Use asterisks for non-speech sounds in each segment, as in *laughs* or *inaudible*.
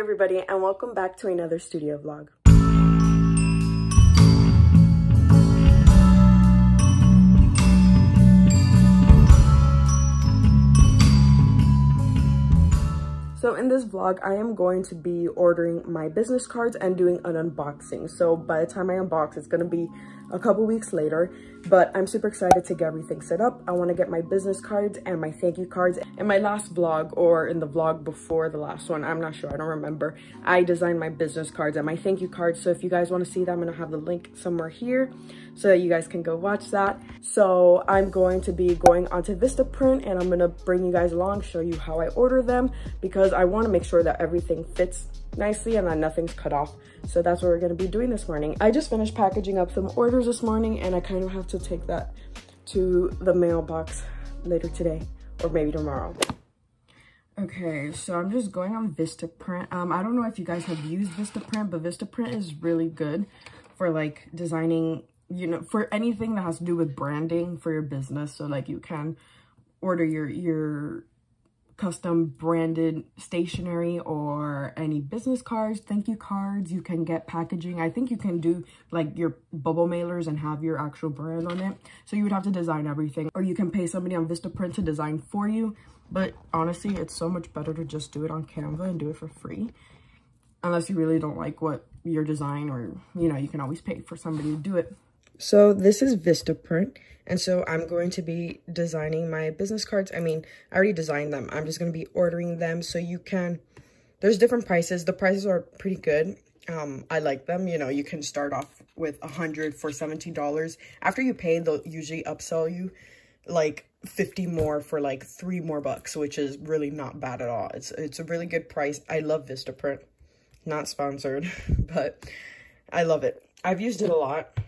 everybody and welcome back to another studio vlog. So in this vlog, I am going to be ordering my business cards and doing an unboxing. So by the time I unbox, it's to be a couple weeks later, but I'm super excited to get everything set up. I want to get my business cards and my thank you cards. In my last vlog or in the vlog before the last one, I'm not sure, I don't remember. I designed my business cards and my thank you cards. So if you guys want to see that, I'm to have the link somewhere here so that you guys can go watch that. So I'm going to be going onto Vistaprint and I'm to bring you guys along, show you how I order them because I want to make sure that everything fits nicely and that nothing's cut off. So that's what we're gonna be doing this morning. I just finished packaging up some orders this morning and I kind of have to take that to the mailbox later today or maybe tomorrow. Okay, so I'm just going on Vistaprint. Um, I don't know if you guys have used Vistaprint, but Vistaprint is really good for like designing, you know, for anything that has to do with branding for your business. So like you can order your, your custom branded stationery or any business cards, thank you cards. You can get packaging. I think you can do like your bubble mailers and have your actual brand on it. So you would have to design everything or you can pay somebody on Vistaprint to design for you. But honestly, it's so much better to just do it on Canva and do it for free. Unless you really don't like what your design or, you know, you can always pay for somebody to do it. So this is Vistaprint. And so I'm going to be designing my business cards. I mean, I already designed them. I'm just going to be ordering them so you can, there's different prices. The prices are pretty good. Um, I like them. You know, you can start off with a 100 for $17. After you pay, they'll usually upsell you like 50 more for like three more bucks, which is really not bad at all. It's, it's a really good price. I love Vistaprint. Not sponsored, *laughs* but I love it. I've used it a lot.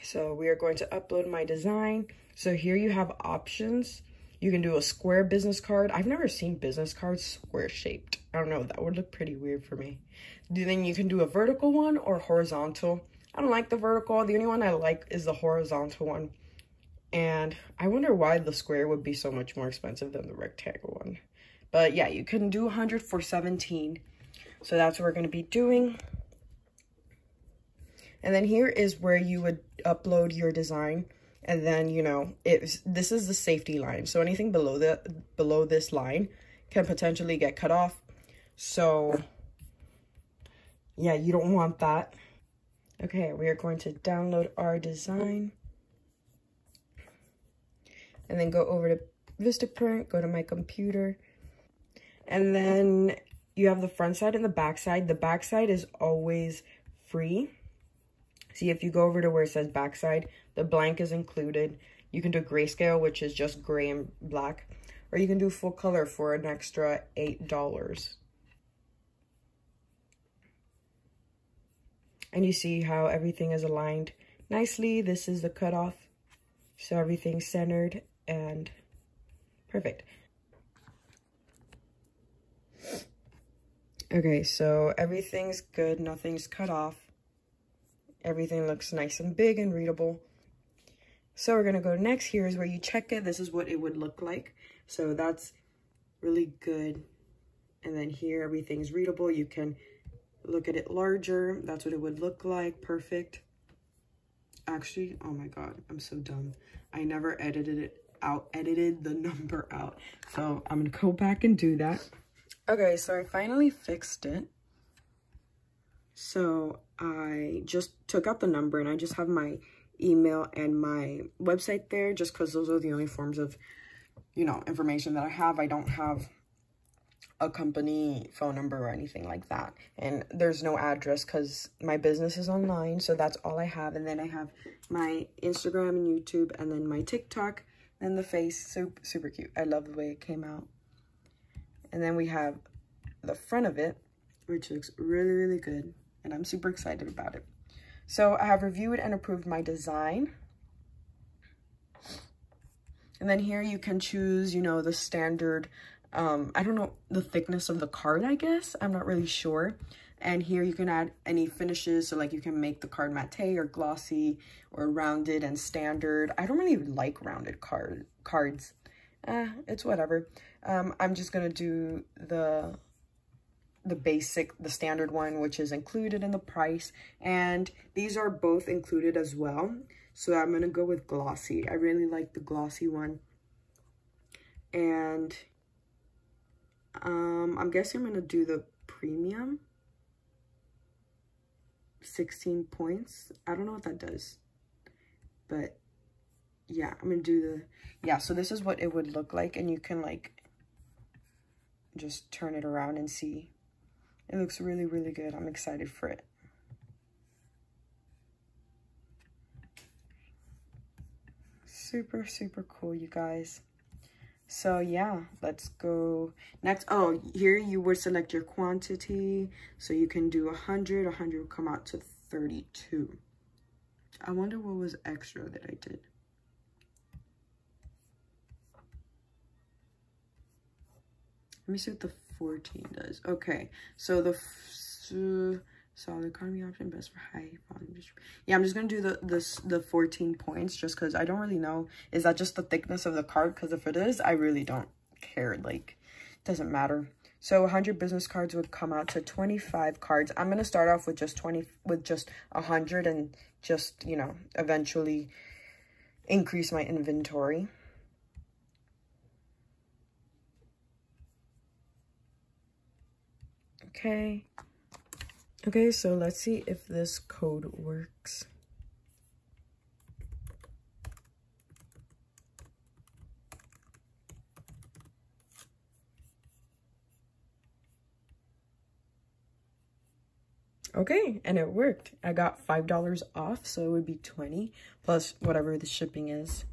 So we are going to upload my design. So here you have options. You can do a square business card. I've never seen business cards square shaped. I don't know, that would look pretty weird for me. Then you can do a vertical one or horizontal. I don't like the vertical. The only one I like is the horizontal one. And I wonder why the square would be so much more expensive than the rectangle one. But yeah, you can do 100 for 17. So that's what we're going to be doing. And then here is where you would upload your design. And then, you know, it's, this is the safety line. So anything below the below this line can potentially get cut off. So yeah, you don't want that. Okay, we are going to download our design. And then go over to Vistaprint, go to my computer. And then you have the front side and the back side. The back side is always free. See, if you go over to where it says backside, the blank is included. You can do grayscale, which is just gray and black. Or you can do full color for an extra $8. And you see how everything is aligned nicely. This is the cutoff. So everything's centered and perfect. Okay, so everything's good. Nothing's cut off. Everything looks nice and big and readable. So we're going to go next. Here is where you check it. This is what it would look like. So that's really good. And then here, everything's readable. You can look at it larger. That's what it would look like. Perfect. Actually, oh my God, I'm so dumb. I never edited it out, edited the *laughs* number out. So I'm going to go back and do that. Okay, so I finally fixed it. So I just took out the number and I just have my email and my website there just because those are the only forms of, you know, information that I have. I don't have a company phone number or anything like that. And there's no address because my business is online. So that's all I have. And then I have my Instagram and YouTube and then my TikTok and the face. Super, super cute. I love the way it came out. And then we have the front of it, which looks really, really good and I'm super excited about it. So I have reviewed and approved my design. And then here you can choose, you know, the standard, um, I don't know, the thickness of the card, I guess. I'm not really sure. And here you can add any finishes. So like you can make the card matte or glossy or rounded and standard. I don't really like rounded card cards. Eh, it's whatever. Um, I'm just going to do the the basic, the standard one, which is included in the price. And these are both included as well. So I'm going to go with glossy. I really like the glossy one. And um, I'm guessing I'm going to do the premium. 16 points. I don't know what that does. But yeah, I'm going to do the... Yeah, so this is what it would look like. And you can like just turn it around and see. It looks really, really good. I'm excited for it. Super, super cool, you guys. So yeah, let's go next. Oh, here you would select your quantity. So you can do 100. 100 will come out to 32. I wonder what was extra that I did. Let me see what the 14 does. Okay, so the uh, solid economy option, best for high volume Yeah, I'm just gonna do the this the 14 points just because I don't really know. Is that just the thickness of the card? Because if it is, I really don't care. Like, doesn't matter. So 100 business cards would come out to 25 cards. I'm gonna start off with just 20 with just 100 and just you know eventually increase my inventory. Okay. Okay, so let's see if this code works. Okay, and it worked. I got $5 off, so it would be 20 plus whatever the shipping is.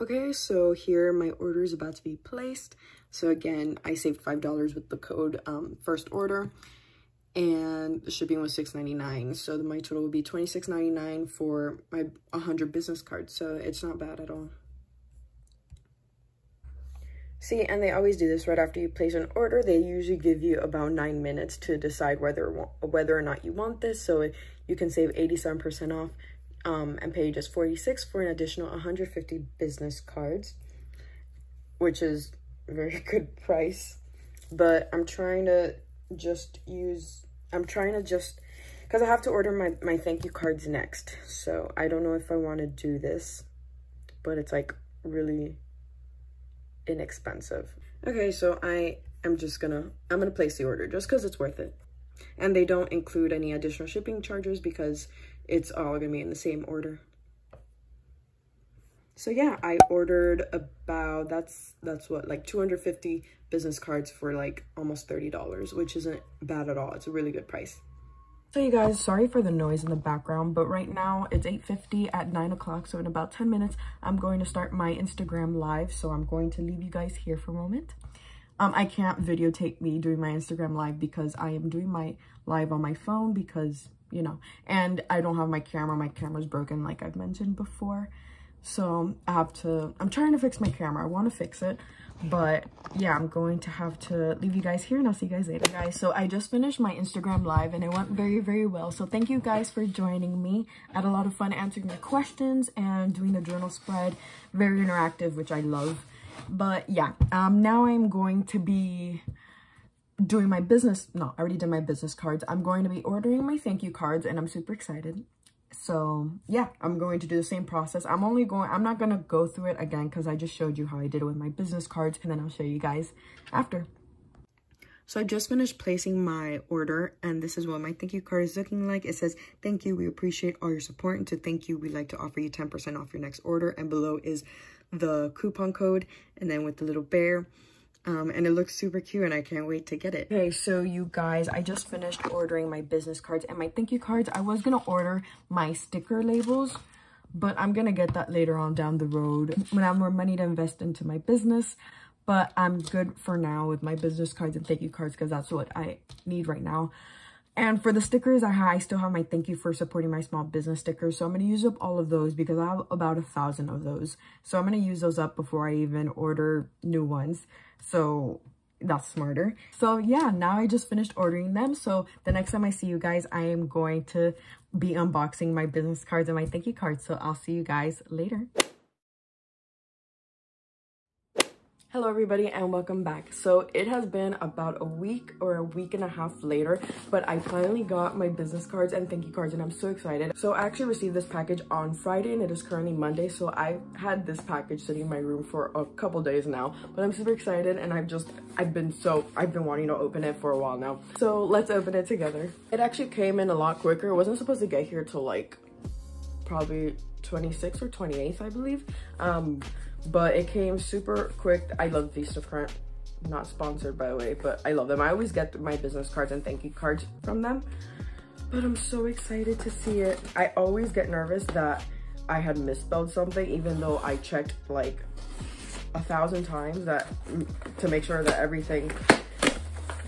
Okay, so here my order is about to be placed. So again, I saved $5 with the code um, first order and the shipping was $6.99. So my total would be $26.99 for my 100 business cards. So it's not bad at all. See, and they always do this right after you place an order. They usually give you about nine minutes to decide whether whether or not you want this. So you can save 87% off um, and pay just 46 for an additional 150 business cards, which is very good price. But I'm trying to just use, I'm trying to just, because I have to order my, my thank you cards next. So I don't know if I want to do this, but it's like really inexpensive. Okay, so I am just gonna, I'm gonna place the order just because it's worth it. And they don't include any additional shipping charges because it's all gonna be in the same order. So yeah, I ordered about, that's, that's what, like 250 business cards for like almost $30, which isn't bad at all. It's a really good price. So you guys, sorry for the noise in the background, but right now it's 8.50 at 9 o'clock. So in about 10 minutes, I'm going to start my Instagram live. So I'm going to leave you guys here for a moment. Um, I can't videotape me doing my Instagram live because I am doing my live on my phone because you know, and I don't have my camera. My camera's broken, like I've mentioned before. So I have to, I'm trying to fix my camera. I want to fix it. But yeah, I'm going to have to leave you guys here and I'll see you guys later. Guys, so I just finished my Instagram live and it went very, very well. So thank you guys for joining me. I had a lot of fun answering your questions and doing the journal spread. Very interactive, which I love. But yeah, um, now I'm going to be doing my business, no, I already did my business cards. I'm going to be ordering my thank you cards and I'm super excited. So yeah, I'm going to do the same process. I'm only going, I'm not going to go through it again because I just showed you how I did it with my business cards and then I'll show you guys after. So I just finished placing my order and this is what my thank you card is looking like. It says, thank you, we appreciate all your support and to thank you, we'd like to offer you 10% off your next order and below is the coupon code and then with the little bear. Um, and it looks super cute and I can't wait to get it. Okay, so you guys, I just finished ordering my business cards and my thank you cards. I was to order my sticker labels, but I'm to get that later on down the road when I have more money to invest into my business. But I'm good for now with my business cards and thank you cards because that's what I need right now. And for the stickers, I, I still have my thank you for supporting my small business stickers. So I'm going to use up all of those because I have about a thousand of those. So I'm going to use those up before I even order new ones. So that's smarter. So yeah, now I just finished ordering them. So the next time I see you guys, I am going to be unboxing my business cards and my thank you cards. So I'll see you guys later. Hello everybody and welcome back. So it has been about a week or a week and a half later, but I finally got my business cards and thank you cards and I'm so excited. So I actually received this package on Friday and it is currently Monday. So I've had this package sitting in my room for a couple days now, but I'm super excited and I've just, I've been so, I've been wanting to open it for a while now. So let's open it together. It actually came in a lot quicker. It wasn't supposed to get here till like probably 26th or 28th, I believe. Um, but it came super quick. I love Vistaprint. Not sponsored by the way, but I love them. I always get my business cards and thank you cards from them. But I'm so excited to see it. I always get nervous that I had misspelled something even though I checked like a thousand times that to make sure that everything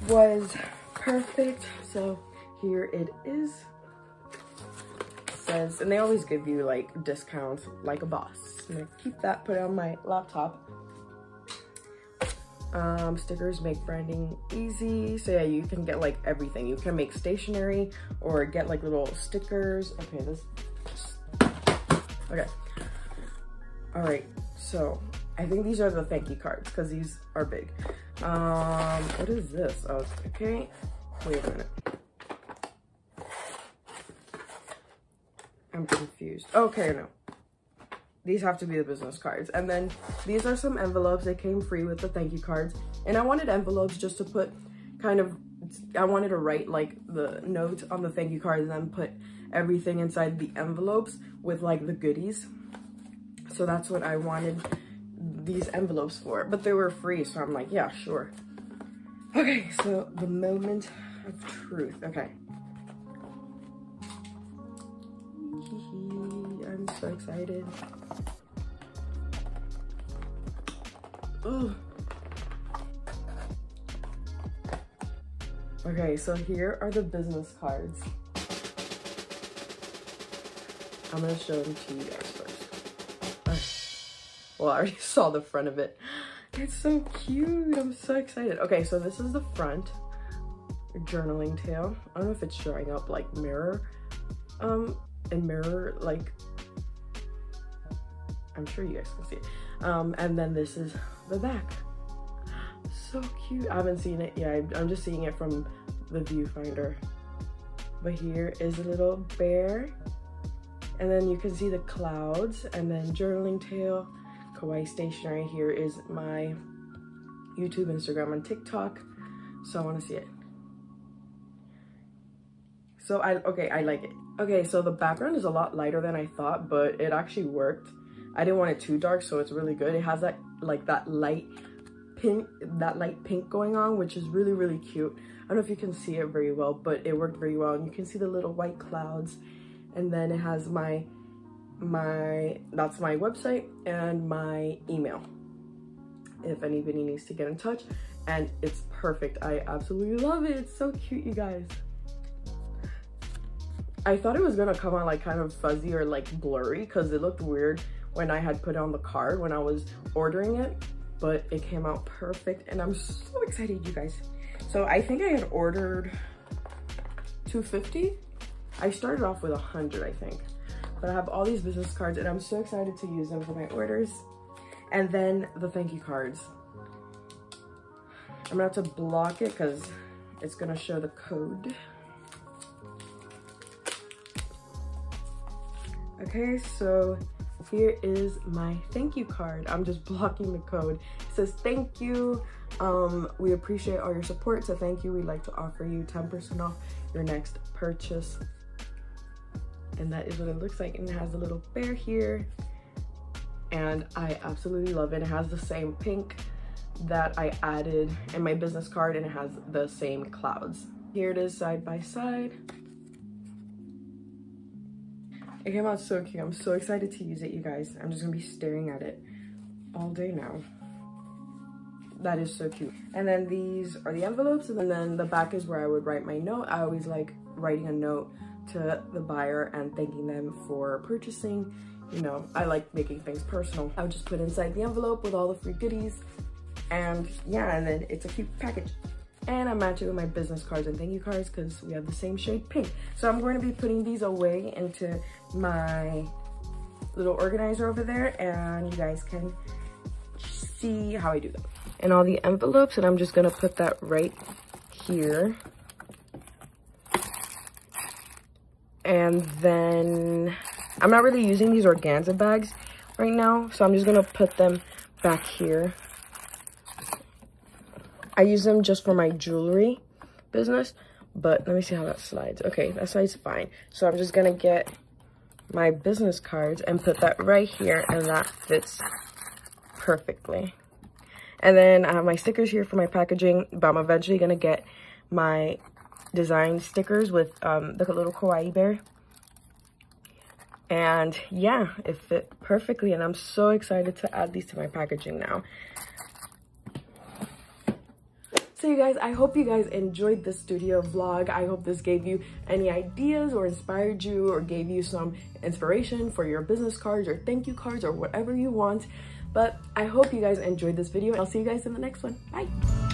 was perfect. So here it is. Says, and they always give you like discounts like a boss. I'm gonna keep that, put it on my laptop. Um, stickers make branding easy. So yeah, you can get like everything. You can make stationery or get like little stickers. Okay, this, okay. All right, so I think these are the thank you cards because these are big. Um, what is this? Oh, okay, wait a minute. I'm confused. Okay, no these have to be the business cards. And then these are some envelopes. They came free with the thank you cards. And I wanted envelopes just to put kind of, I wanted to write like the notes on the thank you card and then put everything inside the envelopes with like the goodies. So that's what I wanted these envelopes for. But they were free, so I'm like, yeah, sure. Okay, so the moment of truth. Okay. Excited. Ugh. Okay, so here are the business cards. I'm gonna show them to you guys first. Well, I already *laughs* saw the front of it. It's so cute. I'm so excited. Okay, so this is the front Journaling Tale. I don't know if it's showing up like mirror, um, and mirror like I'm sure you guys can see it. Um, and then this is the back. So cute. I haven't seen it yet. I'm just seeing it from the viewfinder. But here is a little bear. And then you can see the clouds and then Journaling Tale, kawaii stationery. Here is my YouTube, Instagram, and TikTok. So I want to see it. So I, okay, I like it. Okay, so the background is a lot lighter than I thought, but it actually worked. I didn't want it too dark, so it's really good. It has that like that light pink, that light pink going on, which is really, really cute. I don't know if you can see it very well, but it worked very well. And you can see the little white clouds. And then it has my, my, that's my website and my email. If anybody needs to get in touch. And it's perfect. I absolutely love it. It's so cute, you guys. I thought it was gonna come out like kind of fuzzy or like blurry because it looked weird when I had put on the card when I was ordering it, but it came out perfect and I'm so excited, you guys. So I think I had ordered 250. I started off with 100, I think. But I have all these business cards and I'm so excited to use them for my orders. And then the thank you cards. I'm gonna have to block it because it's gonna show the code. Okay, so here is my thank you card. I'm just *laughs* blocking the code. It says thank you. Um, we appreciate all your support. So thank you. We'd like to offer you 10% off your next purchase. And that is what it looks like. And it has a little bear here. And I absolutely love it. It has the same pink that I added in my business card and it has the same clouds. Here it is side by side. It came out so cute. I'm so excited to use it, you guys. I'm just gonna be staring at it all day now. That is so cute. And then these are the envelopes and then the back is where I would write my note. I always like writing a note to the buyer and thanking them for purchasing. You know, I like making things personal. I would just put inside the envelope with all the free goodies. And yeah, and then it's a cute package and I match it with my business cards and thank you cards because we have the same shade pink. So I'm going to be putting these away into my little organizer over there and you guys can see how I do that. And all the envelopes, and I'm just gonna put that right here. And then, I'm not really using these organza bags right now, so I'm just gonna put them back here. I use them just for my jewelry business, but let me see how that slides. Okay, that slides fine. So I'm just gonna get my business cards and put that right here and that fits perfectly. And then I have my stickers here for my packaging, but I'm eventually gonna get my design stickers with um, the little kawaii bear. And yeah, it fit perfectly and I'm so excited to add these to my packaging now. So you guys, I hope you guys enjoyed this studio vlog. I hope this gave you any ideas or inspired you or gave you some inspiration for your business cards or thank you cards or whatever you want. But I hope you guys enjoyed this video. I'll see you guys in the next one. Bye.